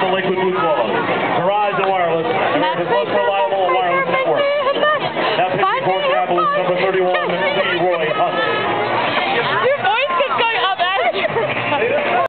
the Lakewood Blue Swallows. Verizon Wireless, America's most reliable wireless network. Now pitching for Indianapolis, number 31,